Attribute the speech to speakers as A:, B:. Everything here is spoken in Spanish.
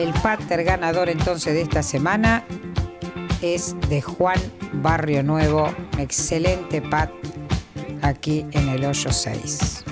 A: El pater ganador entonces de esta semana es de Juan Barrio Nuevo. Excelente pat aquí en el hoyo 6.